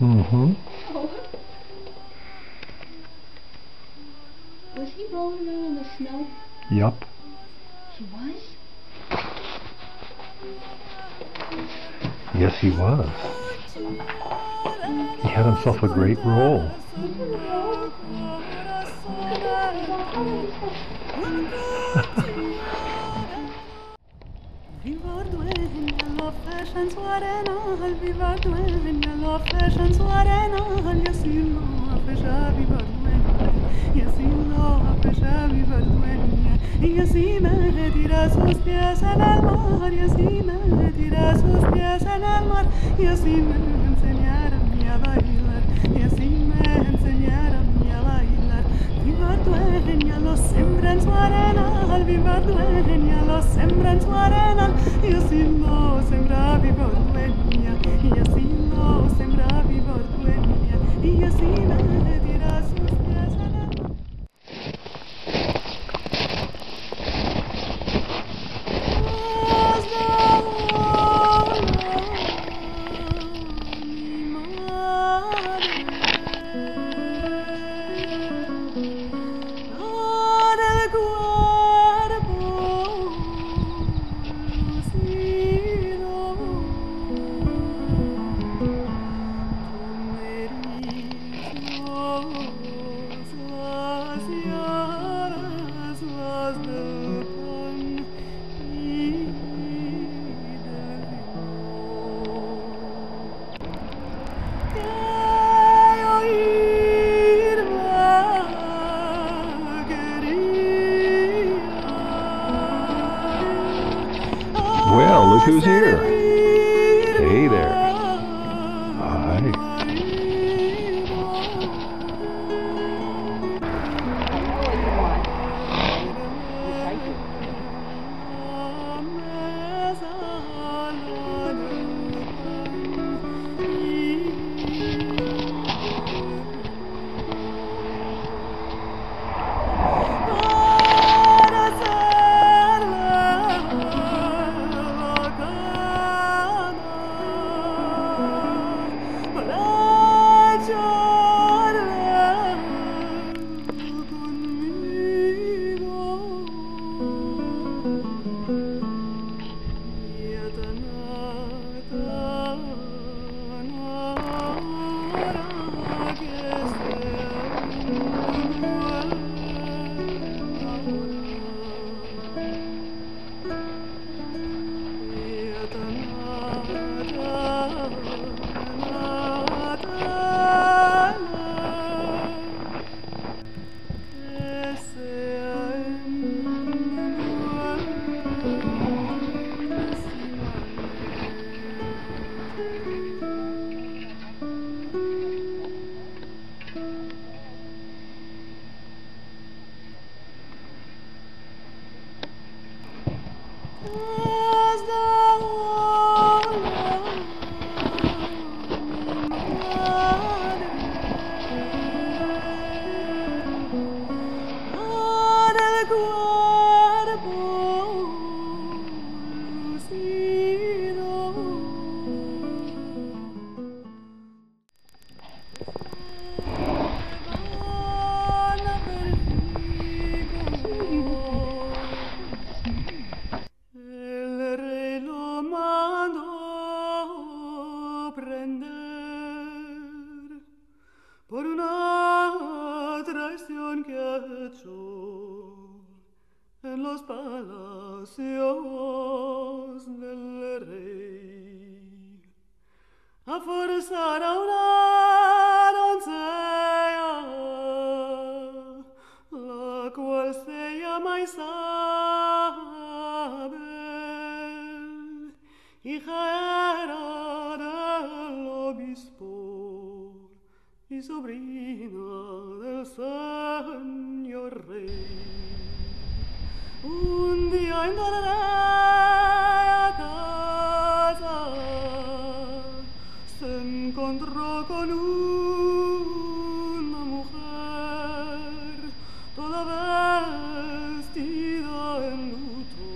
Mm-hmm. Oh. Was he rolling around in the snow? Yup. He was? Yes, he was. He had himself a great roll. arenal, viva dueña, la fecha en su arenal, y así lo fecha viva dueña, y así lo fecha viva dueña, y así me sus pies en el mar, y así me sus pies en el mar, y así me enseñaron mi a bailar, y así me enseñaron mi a bailar, viva dueña, lo sembra en su arenal, viva dueña, lo sembra en su arenal, y así lo sembra viva Well, look who's here. Hey there. Los palacios del rey. A forzar a una doncella, la cual se llama Isabel, hija era del obispo y sobrina del señor rey. Un día entraré a casa, se encontró con una mujer toda vestida en luto.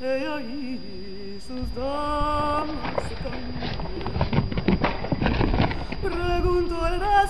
Ella y sus damas también. Preguntó el a